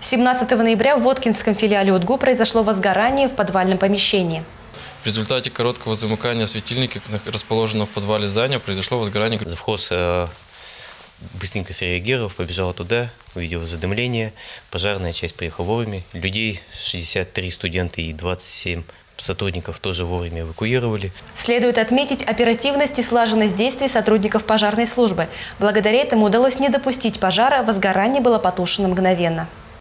17 ноября в Воткинском филиале УДГУ произошло возгорание в подвальном помещении. В результате короткого замыкания светильника, расположенного в подвале здания, произошло возгорание. Завхоз э, быстренько среагировал, побежал туда, увидел задымление. Пожарная часть приехала вовремя. Людей 63 студента и 27 сотрудников тоже вовремя эвакуировали. Следует отметить оперативность и слаженность действий сотрудников пожарной службы. Благодаря этому удалось не допустить пожара, возгорание было потушено мгновенно.